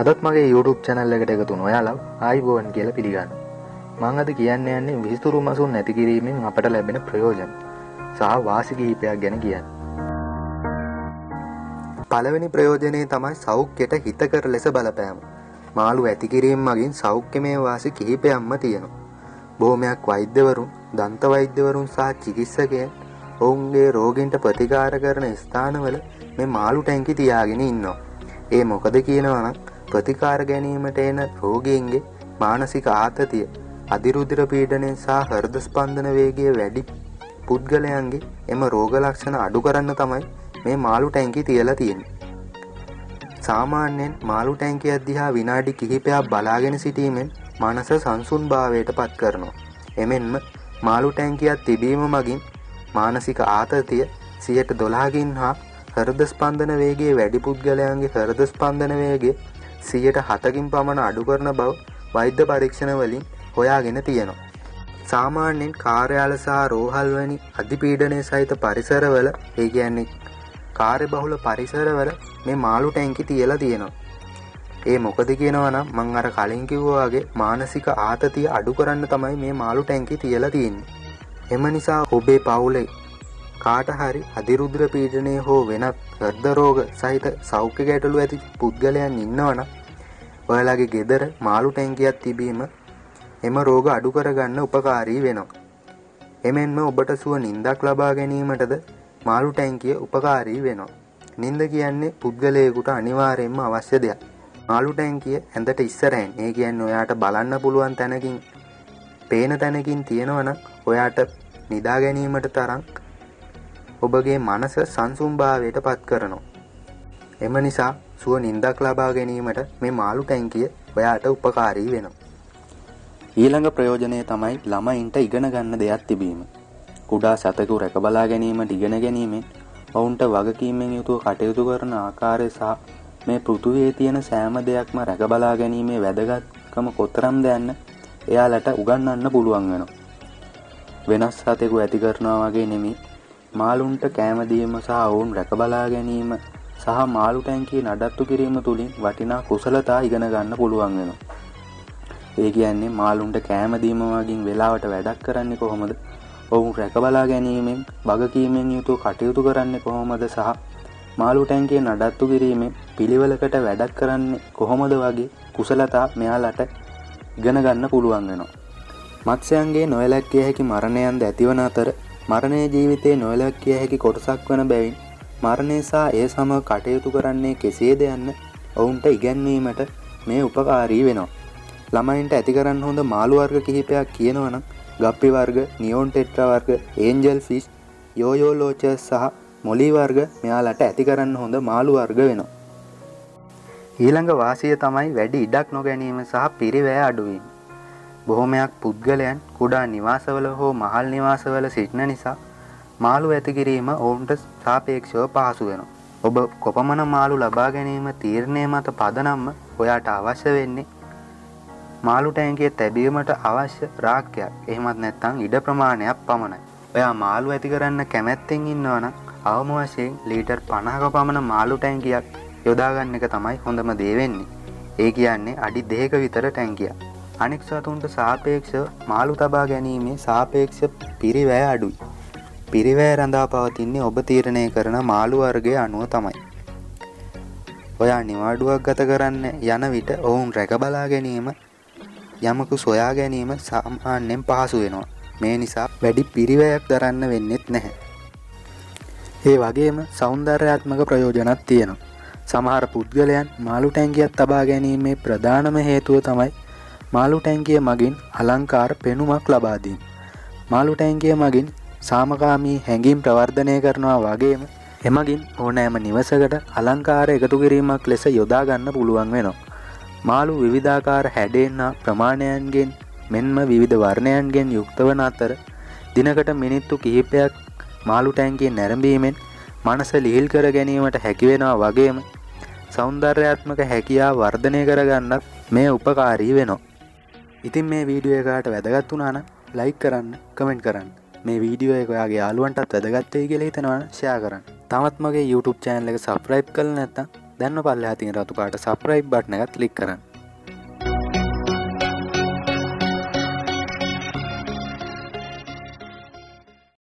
අදත් මගේ YouTube channel එකට එකතු නොයාලා ආයිබෝවන් කියලා පිළිගන්න. මං අද කියන්න යන්නේ විස්තුරු මසුන් නැති කිරීමෙන් අපට ලැබෙන ප්‍රයෝජන සහ වාසි කිහිපයක් ගැන කියන්න. පළවෙනි ප්‍රයෝජනය තමයි සෞඛ්‍යයට හිතකර ලෙස බලපෑම. මාළු ඇතිකිරීම මගින් සෞඛ්‍යමය වාසි කිහිපයක්ම තියෙනවා. බොහොමයක් වෛද්‍යවරුන්, දන්ත වෛද්‍යවරුන් සහ චිකිත්සකයන් ඔවුන්ගේ රෝගීන්ට ප්‍රතිකාර කරන ස්ථානවල මේ මාළු ටැංකි තියාගෙන ඉන්නවා. ඒ මොකද කියනවා නම් ප්‍රතිකාර ගැනීමට එන රෝගීන්ගේ මානසික ආතතිය අධිරුදිර පීඩනය සහ හෘද ස්පන්දන වේගය වැඩි පුද්ගලයන්ගේ එම රෝග ලක්ෂණ අඩු කරන්න තමයි මේ මාළු ටැංකි තියලා තියෙන්නේ. සාමාන්‍යයෙන් මාළු ටැංකිය අධ්‍යා විනාඩි කිහිපයක් බලාගෙන සිටීමෙන් මනස සංසුන් භාවයට පත් කරනවා. එමෙන්ම මාළු ටැංකියක් තිබීම මගින් මානසික ආතතිය සියට දොලාගින් හා හෘද ස්පන්දන වේගේ වැඩි පුද්ගලයන්ගේ හෘද ස්පන්දන වේගේ සියට හතකින් පමණ අඩු කරන බව වෛද්‍ය පරීක්ෂණ වලින් හොයාගෙන තියෙනවා. සාමාන්‍යයෙන් කාර්යාල සහ රෝහල්වැනි අධිපීඩනය සහිත පරිසරවල ඒ කියන්නේ කාර්ය බහුල පරිසරවල මේ මාළු ටැංකි තියලා තියෙනවා. ඒ මොකද කියනවා නම් මං අර කලින් කිව්වාගේ මානසික ආතතිය අඩු කරන්න තමයි මේ මාළු ටැංකි තියලා තියෙන්නේ. එම නිසා ඔබේ පවුලේ කාට හරි අධිරුද්‍ර පීඩනය හෝ වෙනත් හෘද රෝග සහිත සෞඛ්‍ය ගැටලු ඇති පුද්ගලයන් ඉන්නවනම් ඔයාලගේ ගෙදර මාළු ටැංකියක් තිබීම එම රෝග අඩු කරගන්න උපකාරී වෙනවා. එමෙන්ම ඔබට සුව නින්දක් ලබා ගැනීමටද මාළු ටැංකිය උපකාරී වෙනවා. නින්ද කියන්නේ පුද්ගලයෙකුට අනිවාර්යෙන්ම අවශ්‍ය දෙයක්. මාළු ටැංකිය ඇඳට ඉස්සරහෙන් ඒ කියන්නේ ඔයාට බලන්න පුළුවන් තැනකින් පේන තැනකින් තියෙනවනම් ඔයාට නිදා ගැනීමට තරම් ඔබගේ මනස සංසුම්භාවයට පත් කරනවා. එම නිසා සුව නින්දක් ලබා ගැනීමට මේ මාළු ටැංකිය ඔයාට උපකාරී වෙනවා. ඊළඟ ප්‍රයෝජනය තමයි ළමයින්ට ඉගෙන ගන්න දෙයක් තිබීම. කුඩා සතකු රැකබලා ගැනීමට ඉගෙන ගැනීමෙන් ඔවුන්ට වගකීමෙන් යුතුව කටයුතු කරන ආකාරය සහ මේ පෘතුවේ තියෙන සෑම දෙයක්ම රැකබලා ගැනීමේ වැදගත්කම කොතරම් දැන්න එයාලට උගන්නන්න පුළුවන් වෙනවා. වෙනස් සතෙකු ඇති කරනවා වගේ නෙමි මාළුන්ට කෑමදීම සහ ඔවුන් රැකබලා ගැනීම සහ මාළු ටැංකිය නඩත්තු කිරීම තුළින් වටිනා කුසලතා ඉගෙන ගන්න පුළුවන් වෙනවා. ඒ කියන්නේ මාළුන්ට කෑමදීම වගින් වෙලාවට වැඩක් කරන්නේ කොහොමද ඔවුන් රැකබලා ගැනීමෙන් වගකීමෙන් යුතු කටයුතු කරන්නේ කොහොමද සහ මාළු ටැංකිය නඩත්තු කිරීමෙන් පිළිවෙලකට වැඩක් කරන්නේ කොහොමද වගේ කුසලතා මෙයාලට ඉගෙන ගන්න පුළුවන් වෙනවා. මත්ස්‍යයන්ගේ නොයලැක්කිය හැකි මරණයන්ද ඇතිවන අතර මරණය ජීවිතයේ නොයලැක්කිය හැකි කොටසක් වන බැවින් මරණයසා ඒ සම කටයුතු කරන්නේ කෙසේද යන්න ඔවුන්ට ඉගැන්වීමට මේ උපකාරී වෙනවා. ළමයින්ට ඇති කරන්න හොඳ මාළු වර්ග කිහිපයක් කියනවනම් ගප්පි වර්ග නියෝන් ටෙට්‍ර වර්ග ඒන්ජල් ෆිස් යෝයෝ ලෝචස් සහ මොලි වර්ග මෙයාලට ඇති කරන්න හොඳ මාළු වර්ග වෙනවා. ඊළඟ වාසිය තමයි වැඩි ඉඩක් නොගැනීම සහ පිරිවෑ අඩුවීම. බොහොමයක් පුද්ගලයන් කුඩා නිවාසවල හෝ මහල් නිවාසවල සිටින නිසා මාළු ඇතිකිරීම ඔවුන්ට සාපේක්ෂව පහසු වෙනවා. ඔබ කොපමණ මාළු ලබා ගැනීම තීරණය මත පදනම්ම ඔයාට අවශ්‍ය වෙන්නේ මාළු ටැන්කිය තැබීමට අවශ්‍ය රාක්කයක් එහෙමත් නැත්තං ඉඩ ප්‍රමාණයක් පමණයි. ඔයා මාළු ඇති කරන්න කැමැත්තෙන් ඉන්නවන අවම වශයෙන් ලීටර් පණහක පමණ මාළු ටැන්කියක් යොදාගන්න එක තමයි හොඳම දේවෙන්නේ. ඒ කියන්නේ අඩි දෙක විතර ටැන්කියක්. අනෙක් සතුන්ට සාපේක්ෂ මාළු තබා ගැනීමේ සාපේක්ෂ පිරිවෑ අඩුයි. පිරිවෑ රඳා පවතින්නේ ඔබ තීරණය කරන මාළු වර්ගය අනුව තමයි. ඔයා නිවාඩුවක් ගත කරන්න යන විට ඔවුන් රැකබලා ගැනීම යමකු සොයා ගැනීම සාමාන්‍යෙන් පහසු වෙනවා. මේ නිසා වැඩි පිරිවැයක් දරන්න වෙන්නෙත් නැහැ. ඒ වගේම සෞන්දර්යාත්මක ප්‍රයෝජනත් තියෙනවා. සමහර පුද්ගලයන් මාළු ටැංගියත් තබා ගැනීමේ ප්‍රධානම හේතුව තමයි මාළු ටැංකිය මගින් අලංකාර පෙනුමක් ලබාදීම. මාළු ටැංකිය මගින් සාමකාමී හැඟීම් ප්‍රවර්ධනය කරනවා වගේම එමගින් ඕනෑම නිවසකට අලංකාර එකතු කිරීමක් ලෙස යොදාගන්න පුළුවන් වෙනවා. මාළු විවිධාකාර හැඩෙන්න්න ප්‍රමාණයන්ගෙන් මෙන්ම විවිධ වර්ණයන්ගෙන් යුක්ත වන අතර දිනකට මිනිත්තු කිහිපයක් මාළු ටැන්කිය නැරඹීමෙන් මනස ලිහිල් කර ගැනීමට හැකිවෙනවා වගේම සෞන්දර්යාත්මක හැකියා වර්ධනය කරගන්නත් මේ උපකාරී වෙනවා. ඉතින් මේ වීඩියෝ එකාට වැදගත් වුනාන ලයික් කරන්න කමෙන්ට් කරන්න. මේ වීඩියෝ එක ඔයාගේ යාලුවන්ටත් වැදගත්තේ කියලා හිතනවන ෂයා කරන්න. තමත් මගේ YouTube චෑනල එක සප්‍රයිප් කල නැත්තම් දැන්න පල්ල ඇතින් රතුකාට සප්‍රයිප් බට්න එකත් ලික් කරන්න.